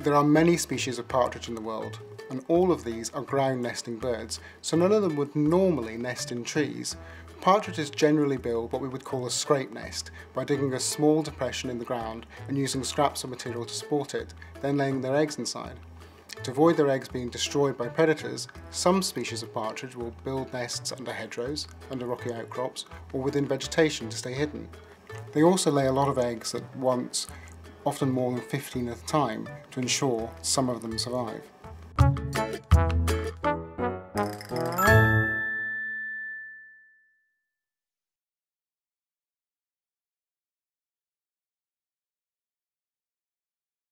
There are many species of partridge in the world, and all of these are ground nesting birds, so none of them would normally nest in trees. Partridges generally build what we would call a scrape nest by digging a small depression in the ground and using scraps of material to support it, then laying their eggs inside. To avoid their eggs being destroyed by predators, some species of partridge will build nests under hedgerows, under rocky outcrops, or within vegetation to stay hidden. They also lay a lot of eggs at once often more than 15 at a time, to ensure some of them survive.